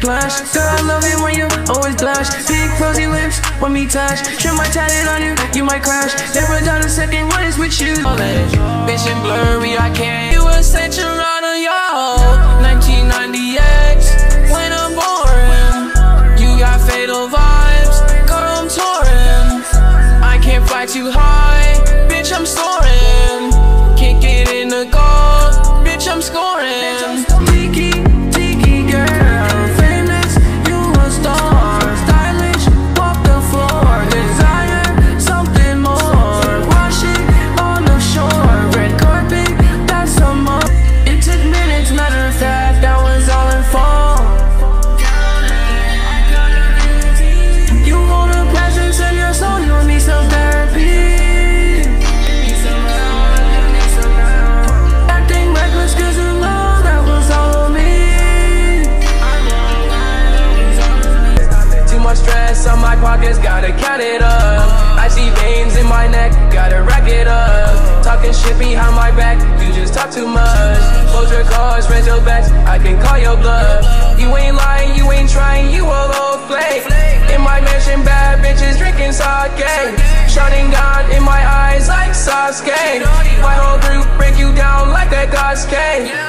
blush. Girl, I love it when you always blush. Big rosy lips when me touch. Trim my tatted on you, you might crash. Never done a second, what is with you? Vision blurry, I can't. You a century on a y'all. 1990X, when I'm boring. You got fatal vibes, girl, I'm touring. I can't fly too high, stress on my pockets, gotta count it up. I see veins in my neck, gotta rack it up. Talking shit behind my back, you just talk too much. Hold your cars, rent your bets, I can call your bluff. You ain't lying, you ain't trying, you a little flake. In my mansion, bad bitches drinking sake. Shutting down in my eyes like Sasuke. My whole group break you down like a Gosuke.